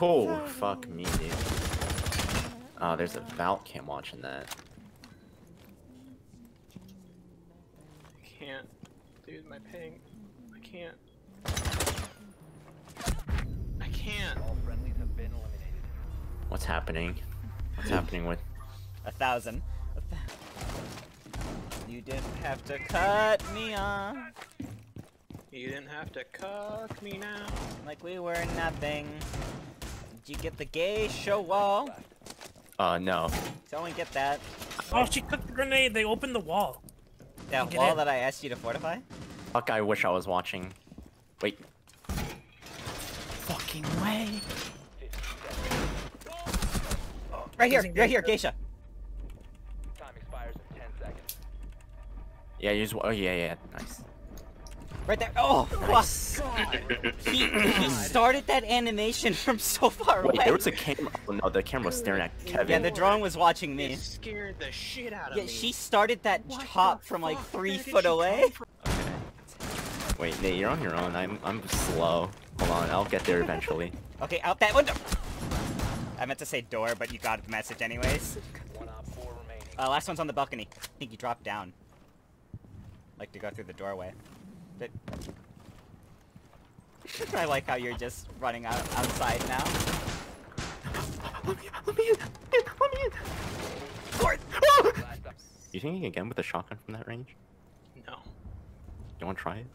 Oh, fuck me, dude. Oh, there's a Valk cam watching that. I can't. Dude, my ping. I can't. I can't. All friendlies have been eliminated. What's happening? What's happening with... A thousand. A thou- You didn't have to cut me off You didn't have to cuck me now. like we were nothing. Did you get the gay show wall? Uh, no. Someone get that. Oh, she cooked the grenade. They opened the wall. That Get wall in. that I asked you to fortify? Fuck, I wish I was watching. Wait. Fucking way. Right here, right here, Geisha. Geisha. Time expires in 10 seconds. Yeah, use... Oh, yeah, yeah. Nice. Right there. Oh, Nice. fuck. He, he started that animation from so far Wait, away. there was a camera... Oh, no, the camera was staring at Kevin. Yeah, the drone was watching You me. scared the shit out of Yeah, me. she started that What hop from like three foot away. come from? Wait, Nate, you're on your own. I'm I'm slow. Hold on, I'll get there eventually. Okay, out that window. I meant to say door, but you got the message anyways. One op four remaining. Uh, last one's on the balcony. I think you dropped down. Like to go through the doorway. But... I like how you're just running out outside now. Let me, let me in! Let me in! Gord! Last You think you can get him with a shotgun from that range? No. You wanna try it?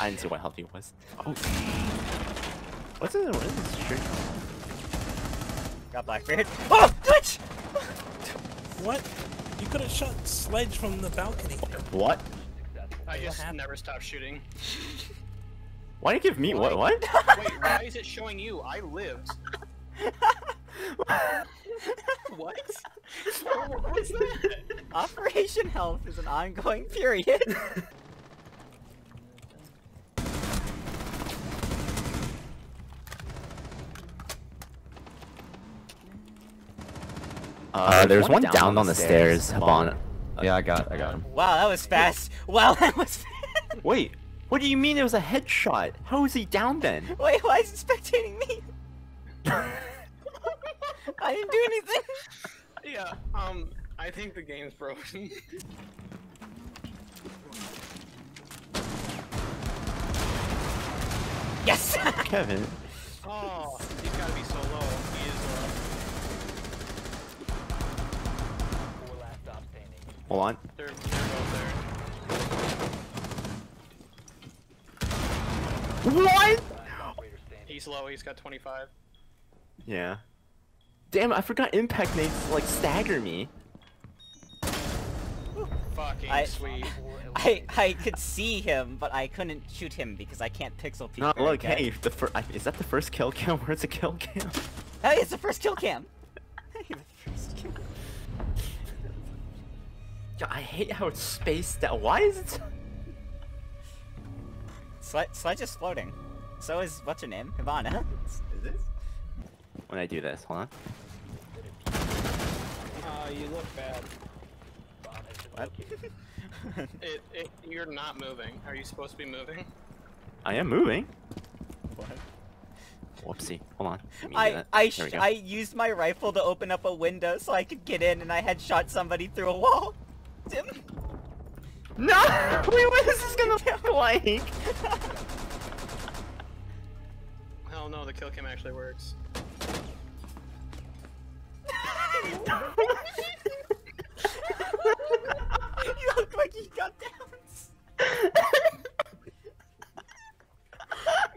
I didn't see what health he was. Oh. What's it? What is this shirt? Got Blackbeard. Oh, glitch! What? You could have shot Sledge from the balcony. What? Successful. I just happened? never stopped shooting. Why do you give me what? What? Wait, why is it showing you? I lived. What? What's that? Operation Health is an ongoing period. Uh, there's one down on the stairs. Bon. Yeah, I got, I got him. wow, that was fast. Wow, that was fast. Wait, what do you mean it was a headshot? How is he down then? Wait, why is he spectating me? I didn't do anything. Yeah, um, I think the game's broken. Yes. Kevin. oh, Hold on. They're, they're. What? Last operator standing. He's low, he's got 25. Yeah. Damn, I forgot impact nades like stagger me. Fucking I- sweet. I. I could see him, but I couldn't shoot him because I can't pixel peek. No, look, good. hey, the fir- I- is that the first kill cam? Where's the kill cam? Hey, it's the first kill cam. Hey, the first kill. Yeah, I hate how it's spaced out. Why is it? Sledge, Sledge is floating. So is what's her name, Ivana. Is this? When I do this, hold on. Uh, you look bad. Bomb has been What? It, it, you're not moving. Are you supposed to be moving? I am moving. What? Whoopsie. Hold on. Let me do I. I sh. I used my rifle to open up a window so I could get in, and I had shot somebody through a wall. Tim. No! Wait, what is this gonna look like? Hell no, the kill cam actually works. you look like you got downs.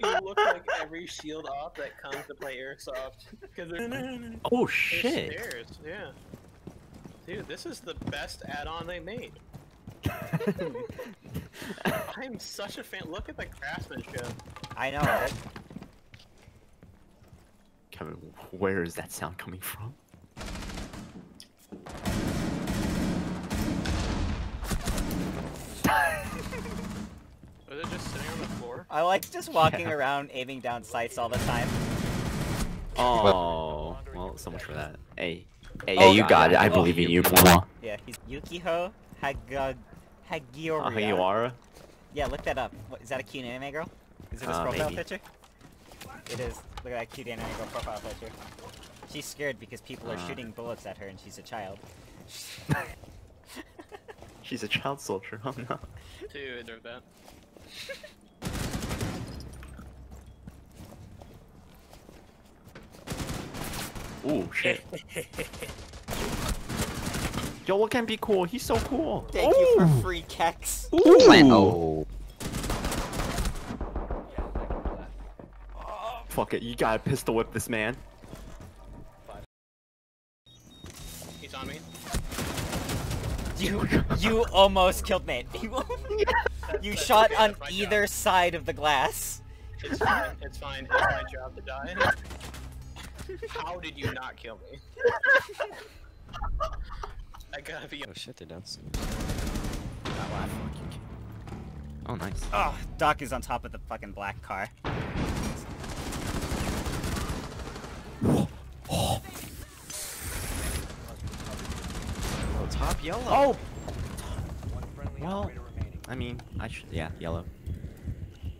You look like every shield off that comes to play airsoft. Because Oh shit. stairs, yeah. Dude, this is the best add-on they made. I'm such a fan. Look at the craftsmanship. I know, right? Kevin, where is that sound coming from? Was it just sitting on the floor? I like just walking Yeah. around aiming down sights all the time. Oh, well, so much for that. Hey, hey, Oh, you got it. I oh. believe in you, Puma. Yeah, he's Yukiho Haga Hagiora. Hagiwara? Yeah, look that up. What, is that a cute anime girl? Is it his Uh, profile maybe. picture? It is. Look at that cute anime girl profile picture. She's scared because people are Uh. shooting bullets at her and she's a child. She's a child soldier. Oh no. Two, I drove that. Ooh, shit. Yo, what can be cool? He's so cool. Thank you for free keks. Oh. Ten. Fuck it, you gotta pistol whip this man. He's on me. You you almost killed me. You, you shot okay, on that's my either side of the glass. It's fine. It's fine. It's my job to die. How did you not kill me? I gotta be. Oh shit, they're downstairs. Oh, nice. Oh, Doc is on top of the fucking black car. Oh, top yellow. Oh! One friendly Well- I mean, I should. Yeah, yellow.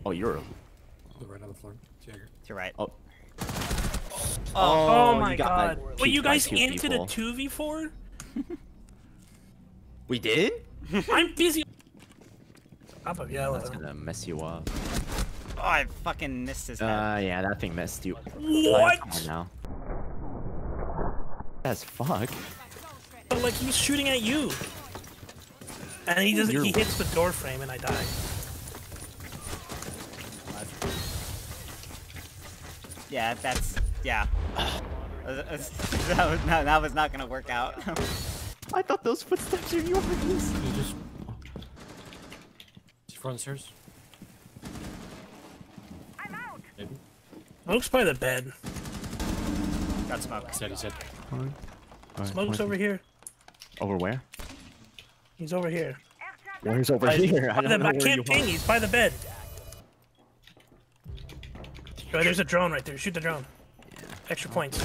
Oh, you're. a- right on the floor. Jäger. To right. Oh. Oh, Oh, you my god. like, Wait, you guys two entered people. a 2v4? We did? I'm busy. Up of yellow. That's gonna mess you up. Oh, I fucking missed his head. Uh, yeah, that thing messed you. What? Come on now. As fuck. But like he was shooting at you. And he doesn't You're- he hits the door frame and I die. yeah, that's yeah. That, was, no, that was not gonna work out. I thought those footsteps were yours. You just Front stairs. I'm out. Maybe. Smoke's by the bed. Got smoke. Said he said. Smoke's over here. Over where? He's over here. Where's over By- here? I don't the- know I where you can't ping. are. He's by the bed. Oh, there's a drone right there. Shoot the drone. Extra points.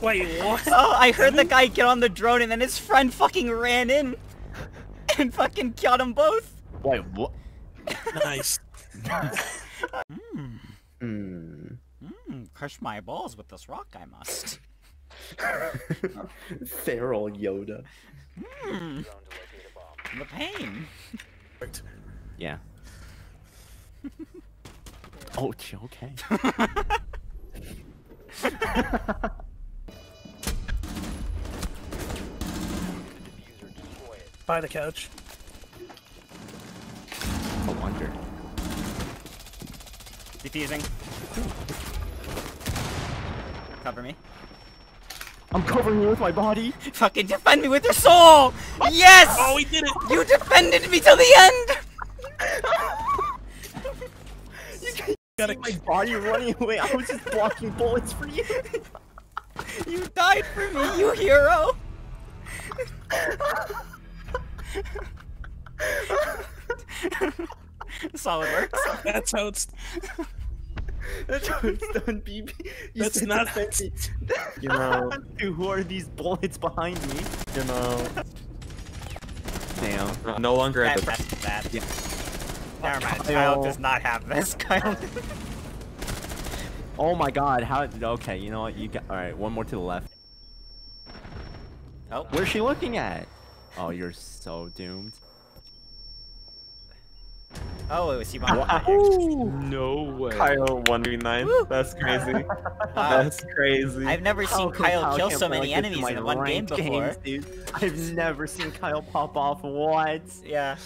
Wait, what? Oh, I heard the guy get on the drone and then his friend fucking ran in and fucking killed them both. Wait, what? Nice. Hmm. Hmm, crush my balls with this rock, I must. Feral Yoda. Zone to locate a bomb. the pain. Yeah. oh, ch- okay. Defuser, destroy it. By the couch. I wonder. Defusing. Cover me. I'm covering you with my body. Fucking defend me with your soul! Yes! Oh, he did it! You defended me till the end! Gotta My body running away. I was just blocking bullets for you. You died for me, you hero! Solid works. That's how it's. That's how it's done, BB. You That's not defend. You know. Dude, who are these bullets behind me? You know. Damn. No longer at That, the. that's bad. Yeah. Never mind. Kyle. Kyle does not have this. Kyle. Oh my god, how okay, you know what, you got alright, one more to the left. Oh. Where's she looking at? Oh, you're so doomed. Oh, it was he behind No way. Kyle 1v9. That's crazy. Wow. That's crazy. I've never seen How come Kyle kill so many like enemies in one game before. games, dude? I've never seen Kyle pop off. once. Yeah.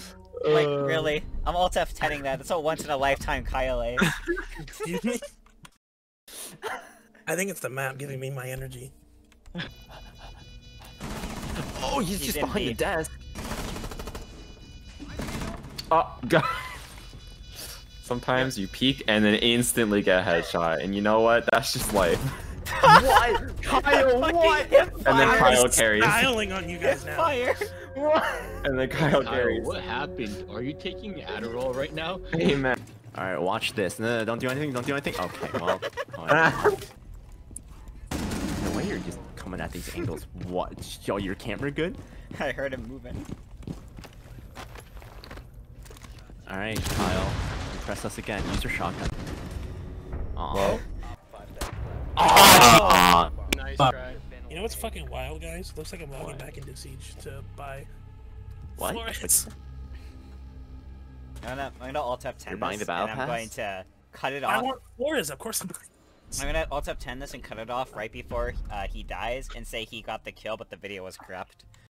Like, Uh. really? I'm alt F10ing that. That's a once in a lifetime Kyle Excuse me? I think it's the map giving me my energy. Oh, he's, He's just behind the desk. Oh, God. Sometimes you peek and then instantly get a headshot, and you know what? That's just life. what? Kyle, what? And then Kyle carries. Styling on you guys now. Fire and then Kyle, Kyle carries. What happened? Are you taking Adderall right now? Hey, Amen. All right, watch this. No, no, no, don't do anything. Don't do anything. Okay, well. the way you're just coming at these angles. What? Yo, your camera good? I heard him moving. All right, Kyle, impress us again. Use your shotgun. Whoa. Oh. Nice try. You know what's fucking wild, guys? Looks like I'm logging back into Siege to buy What? Florence. I'm gonna, I'm gonna alt F10 You're buying this, the battle and I'm going to cut it off. I off. want Flores, of course I'm I'm gonna alt F10 this and cut it off right before uh, he dies and say he got the kill, but the video was corrupt.